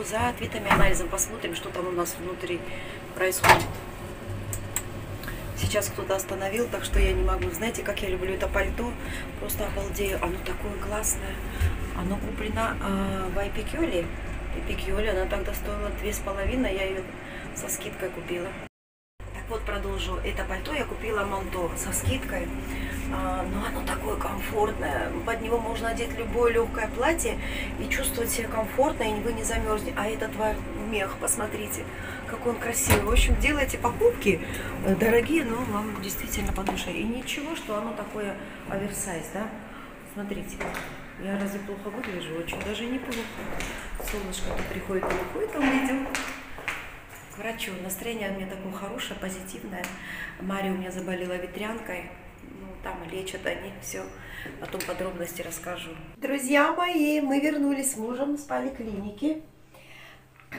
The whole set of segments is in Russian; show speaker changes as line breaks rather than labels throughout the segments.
клинику за ответами, анализом. Посмотрим, что там у нас внутри происходит. Сейчас кто-то остановил, так что я не могу. Знаете, как я люблю это пальто? Просто обалдею. Оно такое классное. Оно куплено э, в Эпикюле. Эпикюле, она тогда стоила две с половиной. Я ее со скидкой купила. Вот, продолжу. Это пальто я купила Монто со скидкой. А, но оно такое комфортное. Под него можно одеть любое легкое платье и чувствовать себя комфортно, и вы не замерзнете. А этот мех, посмотрите, какой он красивый. В общем, делайте покупки э, дорогие, но вам действительно по душе. И ничего, что оно такое оверсайз, да? Смотрите, я разве плохо выгляжу? Очень даже неплохо. Солнышко-то приходит и выходит, а мы идем врачу. Настроение у меня такое хорошее, позитивное. Мария у меня заболела ветрянкой там лечат они все. Потом подробности расскажу. Друзья мои, мы вернулись с мужем с поликлиники.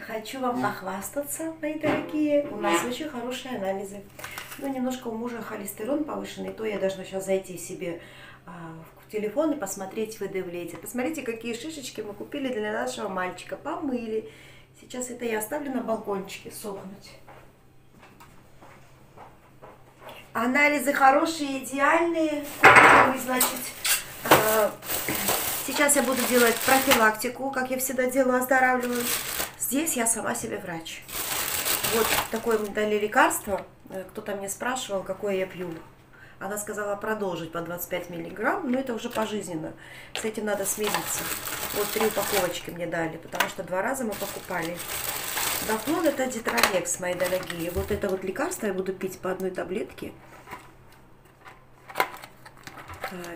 Хочу вам похвастаться, мои дорогие. У нас очень хорошие анализы. Ну, немножко у мужа холестерин повышенный, то я должна сейчас зайти себе а, в телефон и посмотреть выдавление. Посмотрите, какие шишечки мы купили для нашего мальчика. Помыли. Сейчас это я оставлю на балкончике сохнуть. Анализы хорошие, идеальные. Значит, э, сейчас я буду делать профилактику, как я всегда делаю, оздоравливаю. Здесь я сама себе врач. Вот такое мне дали лекарство. Э, кто-то мне спрашивал, какое я пью. Она сказала продолжить по 25 миллиграмм, но это уже пожизненно. С этим надо смириться. Вот три упаковочки мне дали, потому что два раза мы покупали. Дофлон это дитролекс, мои дорогие. Вот это вот лекарство я буду пить по одной таблетке.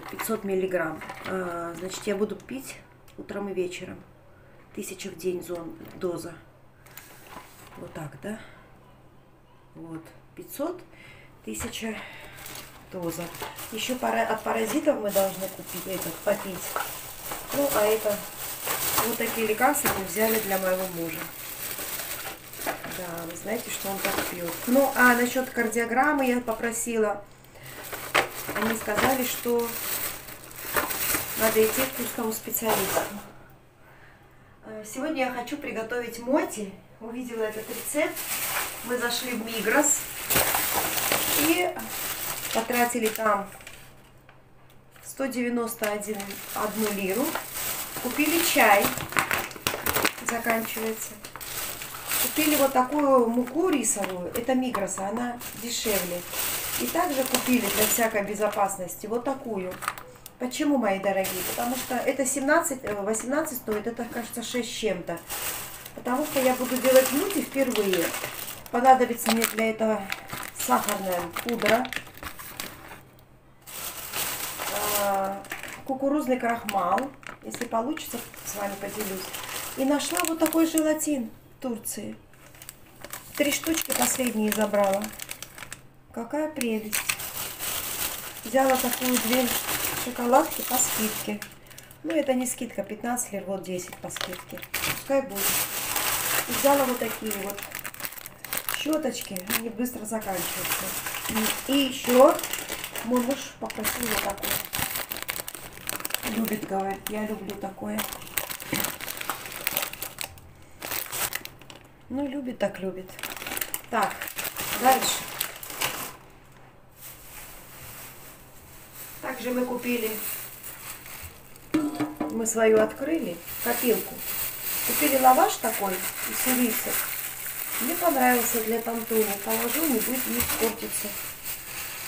500 э, миллиграмм. Э, значит, я буду пить утром и вечером. Тысяча в день зон, доза. Вот так, да? Вот. 500, тысяча доза. Еще пара, от паразитов мы должны купить, этот, попить. Ну, а это вот такие лекарства мы взяли для моего мужа. Да, вы знаете, что он так пьет. Ну, а насчет кардиограммы я попросила. Они сказали, что надо идти к узкому специалисту. Э, сегодня я хочу приготовить моти. Увидела этот рецепт. Мы зашли в Мигрос и потратили там 191 одну лиру. Купили чай. Заканчивается. Купили вот такую муку рисовую, это Мигроса, она дешевле. И также купили для всякой безопасности вот такую. Почему, мои дорогие? Потому что это 17, 18 э, стоит, это, кажется, 6 чем-то. Потому что я буду делать мути впервые. Понадобится мне для этого сахарная пудра, а, кукурузный крахмал, если получится, с вами поделюсь. И нашла вот такой желатин. Турции. Три штучки последние забрала. Какая прелесть. Взяла такую две шоколадки по скидке. Ну, это не скидка, 15 лир, вот 10 по скидке. Пускай будет. И взяла вот такие вот щеточки, они быстро заканчиваются. И еще мой муж попросил вот такой. Любит, говорит, я люблю такое. Ну, любит так любит. Так, дальше. Также мы купили, мы свою открыли, копилку. Купили лаваш такой из ириса. Мне понравился для тантуни. Положу, не будет не испортиться.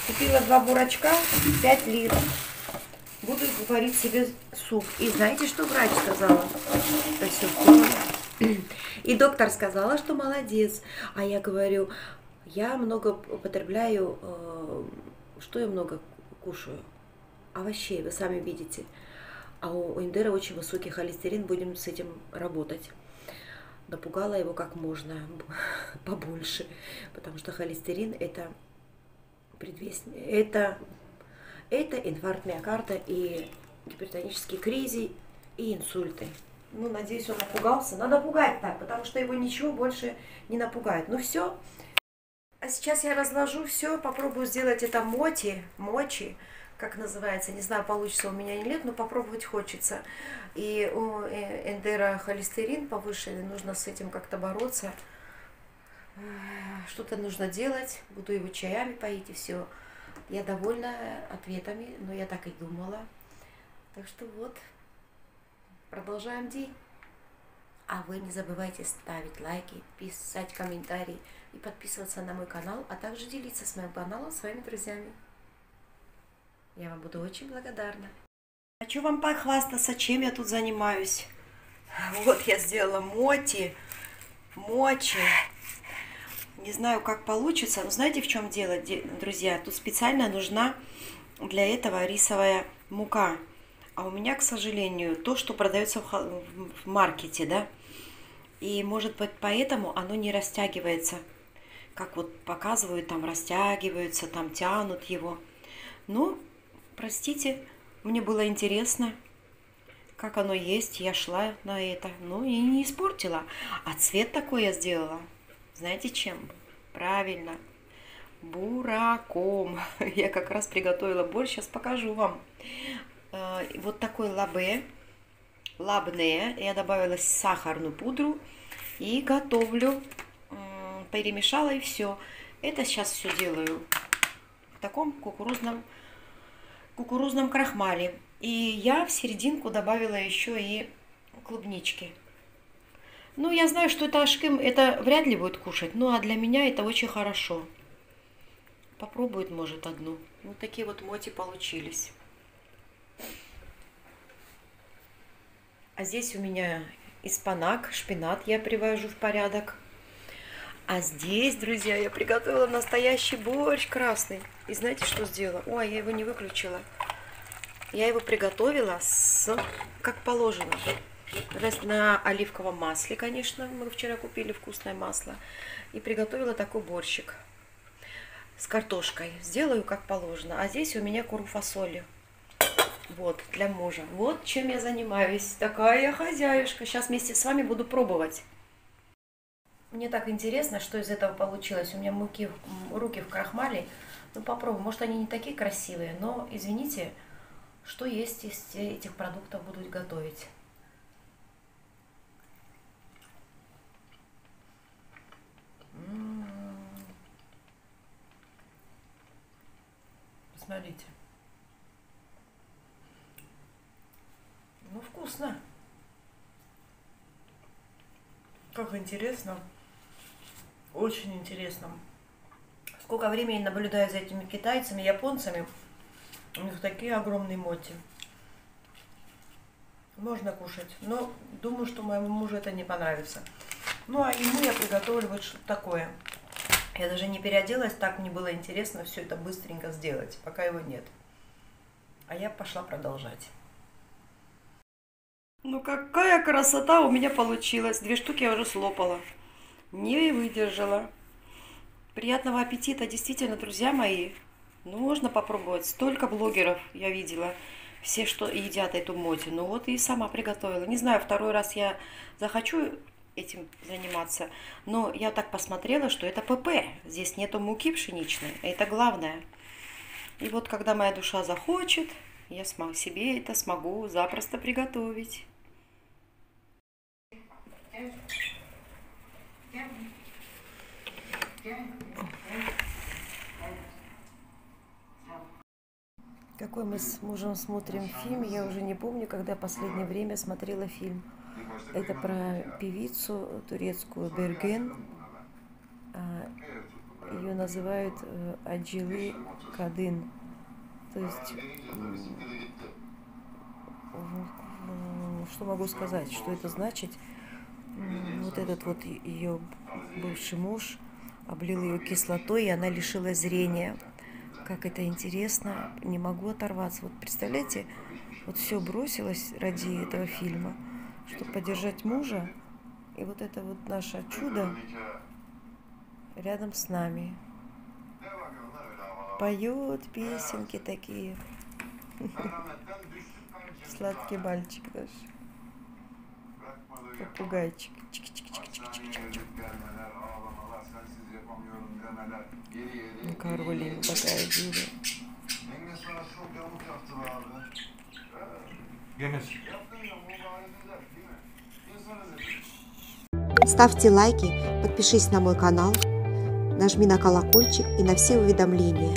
Купила два бурачка, 5 лиров. Буду варить себе суп. И знаете, что врач сказала? И доктор сказала, что молодец. А я говорю, я много употребляю, э, что я много кушаю? Овощей, вы сами видите. А у Индера очень высокий холестерин, будем с этим работать. Напугала его как можно побольше, потому что холестерин это предвестник, это, это инфаркт миокарда и гипертонический кризис и инсульты. Ну, надеюсь, он напугался. Надо пугать так, потому что его ничего больше не напугает. Ну все. А сейчас я разложу все, попробую сделать это моти, мочи. как называется, не знаю, получится у меня или нет, но попробовать хочется. И у э, эндера холестерин повышенный, нужно с этим как-то бороться. Что-то нужно делать, буду его чаями поить и все. Я довольна ответами, но я так и думала. Так что вот, продолжаем день. А вы не забывайте ставить лайки, писать комментарии и подписываться на мой канал, а также делиться с моим каналом своими друзьями. Я вам буду очень благодарна. Хочу вам похвастаться, чем я тут занимаюсь. Вот я сделала моти, мочи. Не знаю, как получится, но знаете, в чем дело, друзья? Тут специально нужна для этого рисовая мука. А у меня, к сожалению, то, что продается в маркете, да, и может быть поэтому оно не растягивается. Как вот показывают, там растягиваются, там тянут его. Ну, простите, мне было интересно, как оно есть. Я шла на это, ну и не испортила. А цвет такой я сделала. Знаете чем? Правильно, бураком. Я как раз приготовила борщ, сейчас покажу вам. Э, вот такой лабе, лабне. Я добавила сахарную пудру и готовлю. Перемешала и все. Это сейчас все делаю в таком кукурузном, кукурузном крахмале. И я в серединку добавила еще и клубнички. Ну, я знаю, что это ашким, это вряд ли будет кушать, ну, а для меня это очень хорошо. Попробует, может, одну. Вот такие вот моти получились. А здесь у меня испанак, шпинат я привожу в порядок. А здесь, друзья, я приготовила настоящий борщ красный. И знаете, что сделала? Ой, я его не выключила. Я его приготовила с, как положено. На оливковом масле, конечно. Мы вчера купили вкусное масло. И приготовила такой борщик с картошкой. Сделаю как положено. А здесь у меня куру фасоли. Вот, для мужа. Вот чем я занимаюсь. Такая я хозяюшка. Сейчас вместе с вами буду пробовать. Мне так интересно, что из этого получилось. У меня муки, руки в крахмале. Ну, попробуем. Может, они не такие красивые, но, извините, что есть из этих продуктов буду готовить. Посмотрите. Ну, вкусно. Как интересно. Очень интересно. Сколько времени наблюдаю за этими китайцами, японцами. У них такие огромные моти. Можно кушать. Но думаю, что моему мужу это не понравится. Ну, а ему я приготовлю вот что-то такое. Я даже не переоделась, так мне было интересно все это быстренько сделать, пока его нет. А я пошла продолжать. Ну какая красота у меня получилась. Две штуки я уже слопала. Не выдержала. Приятного аппетита, действительно, друзья мои. Ну, можно попробовать. Столько блогеров я видела. Все, что едят эту моти. Ну вот и сама приготовила. Не знаю, второй раз я захочу этим заниматься. Но я так посмотрела, что это ПП. Здесь нету муки пшеничной. Это главное. И вот когда моя душа захочет, я смог, себе это смогу запросто приготовить. Какой мы с мужем смотрим фильм, я уже не помню, когда последнее время смотрела фильм. Это про певицу турецкую Берген. А, Ее называют э, Аджилы Кадын. То есть, что могу сказать, что это значит? вот этот вот ее бывший муж облил ее кислотой, и она лишилась зрения. Как это интересно, не могу оторваться. Вот представляете, вот все бросилось ради этого фильма, чтобы поддержать мужа, и вот это вот наше чудо рядом с нами. Поет песенки такие. Sладкий мальчик наш попугайчик. Чик -чик -чик -чик -чик -чик. Каролина такая дура.
Gelmez.
Ставьте лайки, подпишись на мой канал, нажми на колокольчик и на все уведомления.